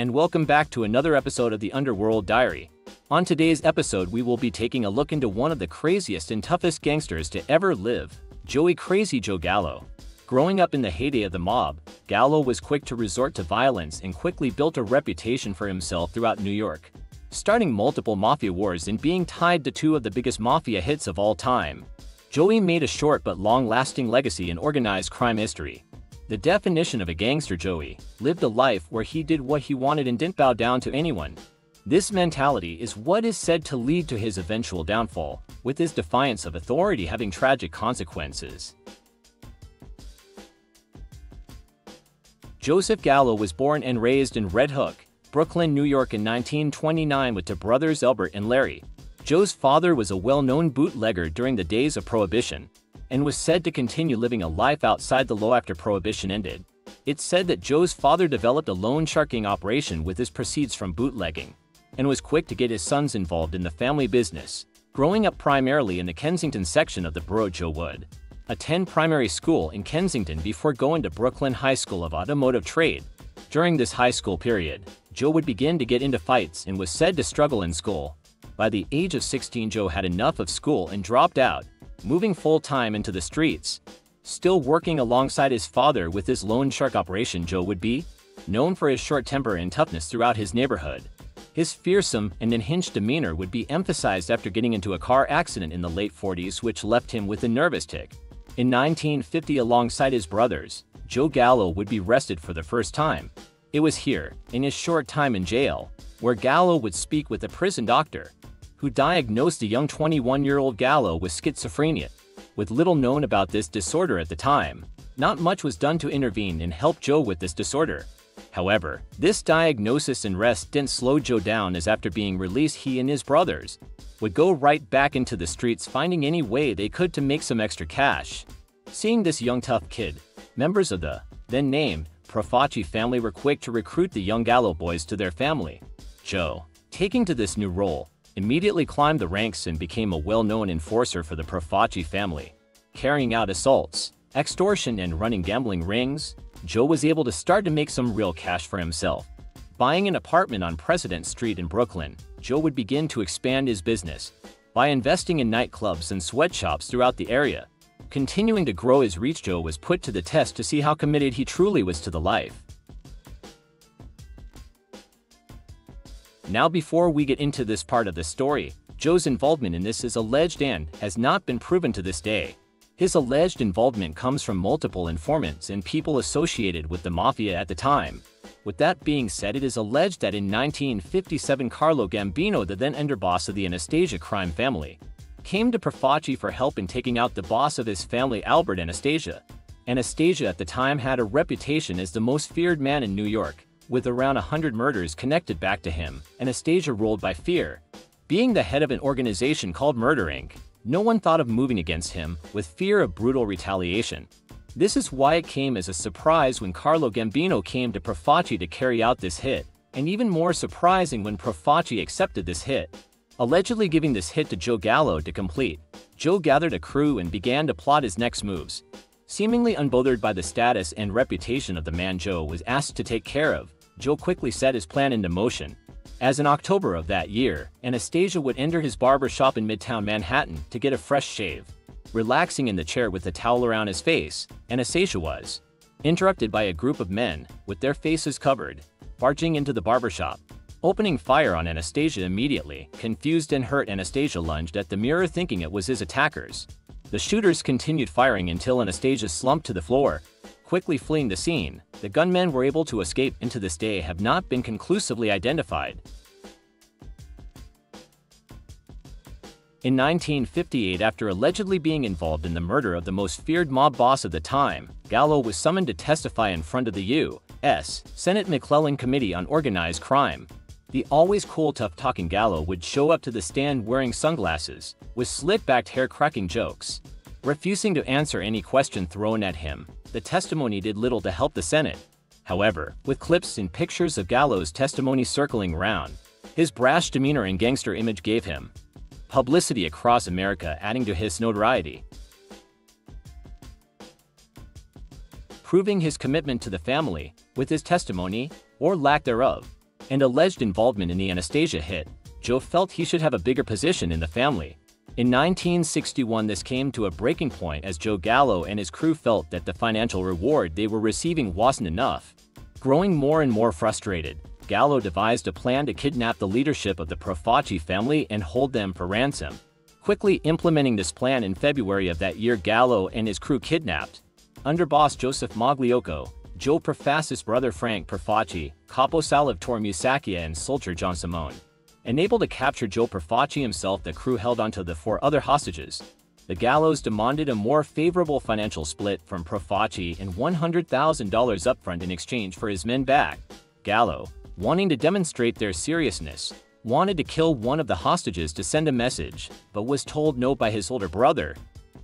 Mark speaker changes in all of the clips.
Speaker 1: and welcome back to another episode of the Underworld Diary. On today's episode, we will be taking a look into one of the craziest and toughest gangsters to ever live, Joey Crazy Joe Gallo. Growing up in the heyday of the mob, Gallo was quick to resort to violence and quickly built a reputation for himself throughout New York, starting multiple mafia wars and being tied to two of the biggest mafia hits of all time. Joey made a short but long-lasting legacy in organized crime history. The definition of a gangster Joey lived a life where he did what he wanted and didn't bow down to anyone. This mentality is what is said to lead to his eventual downfall, with his defiance of authority having tragic consequences. Joseph Gallo was born and raised in Red Hook, Brooklyn, New York in 1929 with two brothers Albert and Larry. Joe's father was a well-known bootlegger during the days of Prohibition, and was said to continue living a life outside the law after Prohibition ended. It's said that Joe's father developed a loan sharking operation with his proceeds from bootlegging, and was quick to get his sons involved in the family business, growing up primarily in the Kensington section of the borough Joe would attend primary school in Kensington before going to Brooklyn High School of Automotive Trade. During this high school period, Joe would begin to get into fights and was said to struggle in school. By the age of 16 Joe had enough of school and dropped out, moving full-time into the streets. Still working alongside his father with his loan shark operation Joe would be known for his short temper and toughness throughout his neighborhood. His fearsome and unhinged demeanor would be emphasized after getting into a car accident in the late 40s which left him with a nervous tick. In 1950 alongside his brothers, Joe Gallo would be arrested for the first time. It was here, in his short time in jail, where Gallo would speak with a prison doctor, who diagnosed the young 21-year-old Gallo with schizophrenia. With little known about this disorder at the time, not much was done to intervene and help Joe with this disorder. However, this diagnosis and rest didn't slow Joe down as after being released he and his brothers would go right back into the streets finding any way they could to make some extra cash. Seeing this young tough kid, members of the, then named, Profaci family were quick to recruit the young Gallo boys to their family. Joe, taking to this new role, immediately climbed the ranks and became a well-known enforcer for the Profaci family. Carrying out assaults, extortion and running gambling rings, Joe was able to start to make some real cash for himself. Buying an apartment on President Street in Brooklyn, Joe would begin to expand his business by investing in nightclubs and sweatshops throughout the area. Continuing to grow his reach Joe was put to the test to see how committed he truly was to the life. Now before we get into this part of the story, Joe's involvement in this is alleged and has not been proven to this day. His alleged involvement comes from multiple informants and people associated with the mafia at the time. With that being said, it is alleged that in 1957 Carlo Gambino, the then underboss of the Anastasia crime family, came to Profaci for help in taking out the boss of his family Albert Anastasia. Anastasia at the time had a reputation as the most feared man in New York, with around 100 murders connected back to him, Anastasia ruled by fear. Being the head of an organization called Murder Inc., no one thought of moving against him with fear of brutal retaliation. This is why it came as a surprise when Carlo Gambino came to Profaci to carry out this hit, and even more surprising when Profaci accepted this hit. Allegedly giving this hit to Joe Gallo to complete, Joe gathered a crew and began to plot his next moves. Seemingly unbothered by the status and reputation of the man Joe was asked to take care of, Joe quickly set his plan into motion. As in October of that year, Anastasia would enter his barber shop in Midtown Manhattan to get a fresh shave. Relaxing in the chair with a towel around his face, Anastasia was interrupted by a group of men, with their faces covered, barging into the barbershop. Opening fire on Anastasia immediately, confused and hurt Anastasia lunged at the mirror thinking it was his attackers. The shooters continued firing until Anastasia slumped to the floor, quickly fleeing the scene, the gunmen were able to escape and to this day have not been conclusively identified. In 1958, after allegedly being involved in the murder of the most feared mob boss of the time, Gallo was summoned to testify in front of the U.S. Senate McClellan Committee on Organized Crime. The always cool tough-talking Gallo would show up to the stand wearing sunglasses, with slit-backed hair cracking jokes, refusing to answer any question thrown at him the testimony did little to help the Senate. However, with clips and pictures of Gallo's testimony circling round, his brash demeanor and gangster image gave him publicity across America adding to his notoriety. Proving his commitment to the family with his testimony, or lack thereof, and alleged involvement in the Anastasia hit, Joe felt he should have a bigger position in the family. In 1961 this came to a breaking point as Joe Gallo and his crew felt that the financial reward they were receiving wasn't enough. Growing more and more frustrated, Gallo devised a plan to kidnap the leadership of the Profaci family and hold them for ransom. Quickly implementing this plan in February of that year Gallo and his crew kidnapped underboss Joseph Magliocco, Joe Profaci's brother Frank Profaci, Capo Salvatore Musacchia and soldier John Simone. Unable to capture Joe Profaci himself the crew held onto the four other hostages. The Gallos demanded a more favorable financial split from Profaci and $100,000 upfront in exchange for his men back. Gallo, wanting to demonstrate their seriousness, wanted to kill one of the hostages to send a message, but was told no by his older brother.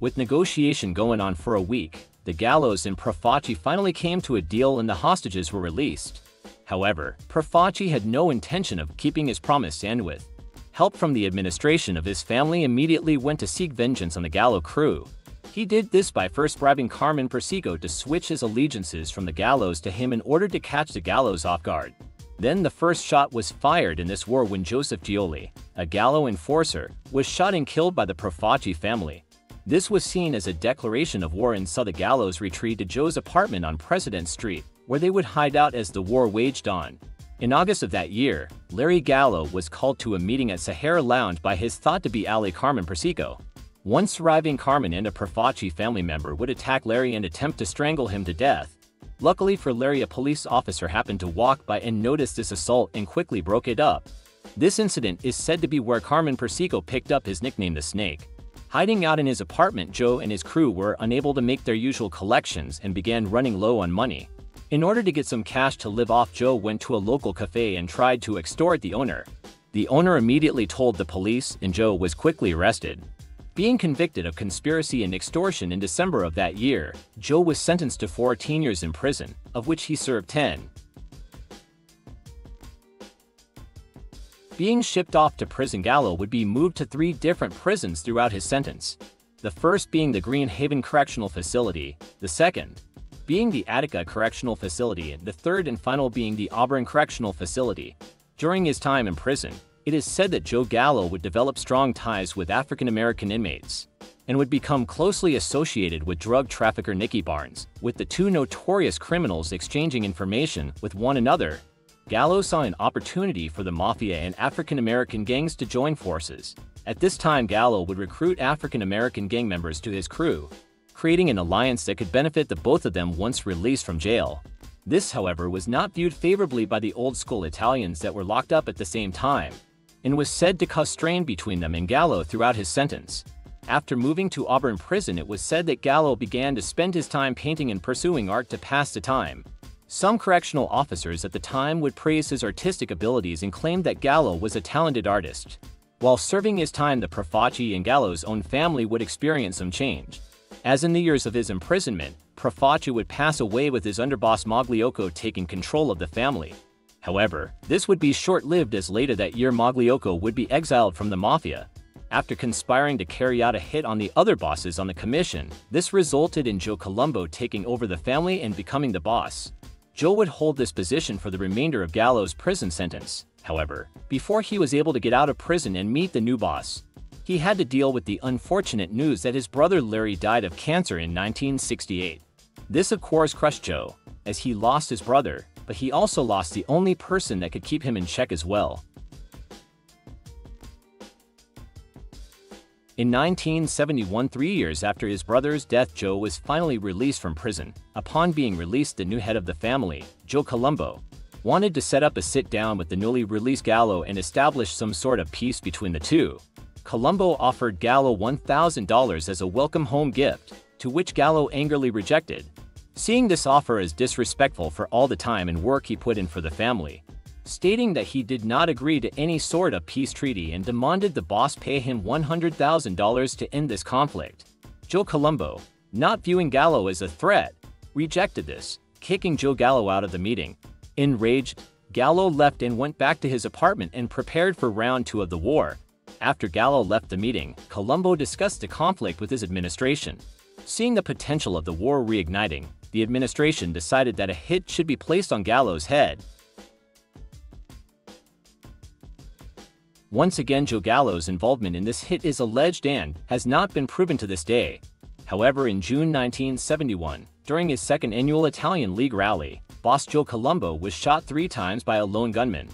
Speaker 1: With negotiation going on for a week, the Gallos and Profaci finally came to a deal and the hostages were released. However, Profaci had no intention of keeping his promise and with help from the administration of his family immediately went to seek vengeance on the Gallo crew. He did this by first bribing Carmine Persico to switch his allegiances from the Gallos to him in order to catch the Gallos off guard. Then the first shot was fired in this war when Joseph Gioli, a Gallo enforcer, was shot and killed by the Profaci family. This was seen as a declaration of war and saw the Gallos retreat to Joe's apartment on President Street, where they would hide out as the war waged on. In August of that year, Larry Gallo was called to a meeting at Sahara Lounge by his thought-to-be ally Carmine Persico. Once surviving Carmine and a Profaci family member would attack Larry and attempt to strangle him to death. Luckily for Larry a police officer happened to walk by and noticed this assault and quickly broke it up. This incident is said to be where Carmine Persico picked up his nickname the Snake. Hiding out in his apartment, Joe and his crew were unable to make their usual collections and began running low on money. In order to get some cash to live off, Joe went to a local cafe and tried to extort the owner. The owner immediately told the police and Joe was quickly arrested. Being convicted of conspiracy and extortion in December of that year, Joe was sentenced to 14 years in prison, of which he served 10. Being shipped off to prison Gallo would be moved to three different prisons throughout his sentence. The first being the Green Haven Correctional Facility, the second being the Attica Correctional Facility, and the third and final being the Auburn Correctional Facility. During his time in prison, it is said that Joe Gallo would develop strong ties with African American inmates and would become closely associated with drug trafficker Nicky Barnes, with the two notorious criminals exchanging information with one another. Gallo saw an opportunity for the Mafia and African American gangs to join forces. At this time Gallo would recruit African American gang members to his crew, creating an alliance that could benefit the both of them once released from jail. This, however, was not viewed favorably by the old-school Italians that were locked up at the same time, and was said to cause strain between them and Gallo throughout his sentence. After moving to Auburn prison it was said that Gallo began to spend his time painting and pursuing art to pass the time. Some correctional officers at the time would praise his artistic abilities and claimed that Gallo was a talented artist. While serving his time the Profaci and Gallo's own family would experience some change. As in the years of his imprisonment, Profaci would pass away with his underboss Magliocco taking control of the family. However, this would be short-lived as later that year Magliocco would be exiled from the Mafia. After conspiring to carry out a hit on the other bosses on the commission, this resulted in Joe Colombo taking over the family and becoming the boss. Joe would hold this position for the remainder of Gallo's prison sentence, however, before he was able to get out of prison and meet the new boss. He had to deal with the unfortunate news that his brother Larry died of cancer in 1968. This of course crushed Joe, as he lost his brother, but he also lost the only person that could keep him in check as well. In 1971, three years after his brother's death, Joe was finally released from prison. Upon being released, the new head of the family, Joe Colombo, wanted to set up a sit-down with the newly released Gallo and establish some sort of peace between the two. Colombo offered Gallo $1,000 as a welcome home gift, to which Gallo angrily rejected, seeing this offer as disrespectful for all the time and work he put in for the family, stating that he did not agree to any sort of peace treaty and demanded the boss pay him $100,000 to end this conflict. Joe Colombo, not viewing Gallo as a threat, rejected this, kicking Joe Gallo out of the meeting. Enraged, Gallo left and went back to his apartment and prepared for round two of the war. After Gallo left the meeting, Colombo discussed the conflict with his administration. Seeing the potential of the war reigniting, the administration decided that a hit should be placed on Gallo's head. Once again Joe Gallo's involvement in this hit is alleged and has not been proven to this day. However in June 1971, during his second annual Italian League rally, boss Joe Colombo was shot three times by a lone gunman.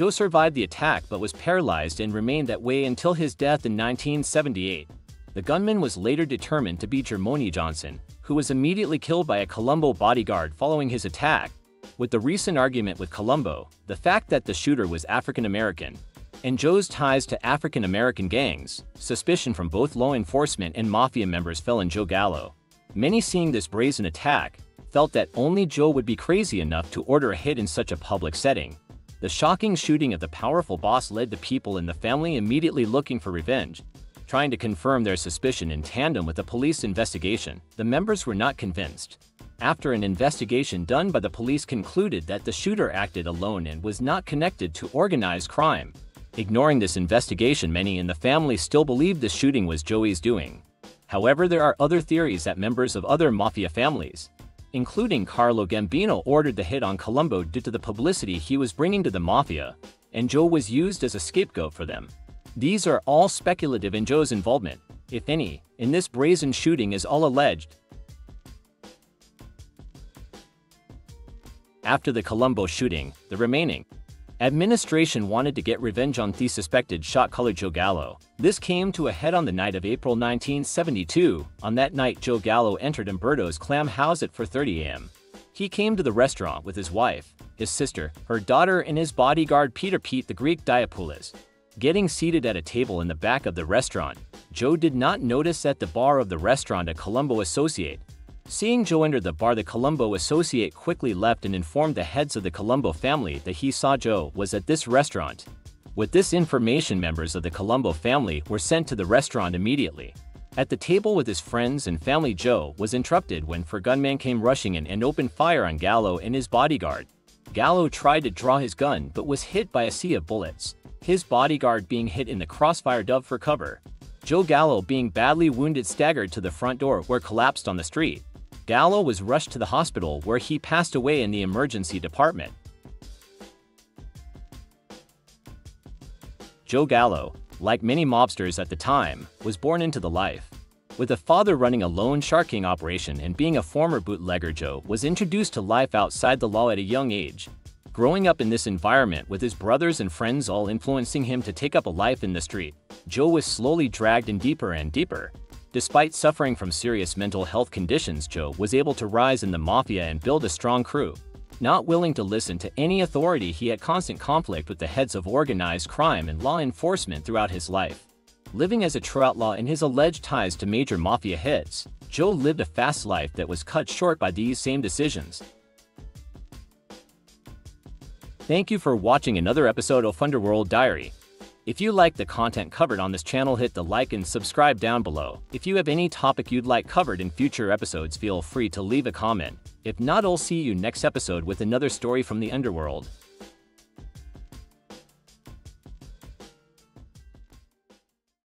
Speaker 1: Joe survived the attack but was paralyzed and remained that way until his death in 1978. The gunman was later determined to be Jerome Johnson, who was immediately killed by a Colombo bodyguard following his attack. With the recent argument with Colombo, the fact that the shooter was African American, and Joe's ties to African American gangs, suspicion from both law enforcement and mafia members fell on Joe Gallo. Many seeing this brazen attack, felt that only Joe would be crazy enough to order a hit in such a public setting. The shocking shooting of the powerful boss led the people in the family immediately looking for revenge, trying to confirm their suspicion in tandem with a police investigation. The members were not convinced. After an investigation done by the police concluded that the shooter acted alone and was not connected to organized crime. Ignoring this investigation many in the family still believed the shooting was Joey's doing. However there are other theories that members of other mafia families, including Carlo Gambino ordered the hit on Colombo due to the publicity he was bringing to the mafia, and Joe was used as a scapegoat for them. These are all speculative in Joe's involvement, if any, in this brazen shooting is all alleged. After the Colombo shooting, the remaining administration wanted to get revenge on the suspected shot-caller Joe Gallo. This came to a head on the night of April 1972. On that night, Joe Gallo entered Umberto's Clam House at 4.30 am. He came to the restaurant with his wife, his sister, her daughter, and his bodyguard Peter Pete the Greek Diapoulos. Getting seated at a table in the back of the restaurant, Joe did not notice at the bar of the restaurant a Colombo associate. Seeing Joe enter the bar the Colombo associate quickly left and informed the heads of the Colombo family that he saw Joe was at this restaurant. With this information members of the Colombo family were sent to the restaurant immediately. At the table with his friends and family Joe was interrupted when four gunmen came rushing in and opened fire on Gallo and his bodyguard. Gallo tried to draw his gun but was hit by a sea of bullets his bodyguard being hit in the crossfire dove for cover. Joe Gallo being badly wounded staggered to the front door where collapsed on the street. Gallo was rushed to the hospital where he passed away in the emergency department. Joe Gallo, like many mobsters at the time, was born into the life. With a father running a loan sharking operation and being a former bootlegger Joe was introduced to life outside the law at a young age, Growing up in this environment with his brothers and friends all influencing him to take up a life in the street, Joe was slowly dragged in deeper and deeper. Despite suffering from serious mental health conditions, Joe was able to rise in the mafia and build a strong crew. Not willing to listen to any authority, he had constant conflict with the heads of organized crime and law enforcement throughout his life. Living as a true outlaw in his alleged ties to major mafia heads, Joe lived a fast life that was cut short by these same decisions. Thank you for watching another episode of Underworld Diary. If you like the content covered on this channel, hit the like and subscribe down below. If you have any topic you'd like covered in future episodes, feel free to leave a comment. If not, I'll see you next episode with another story from the underworld.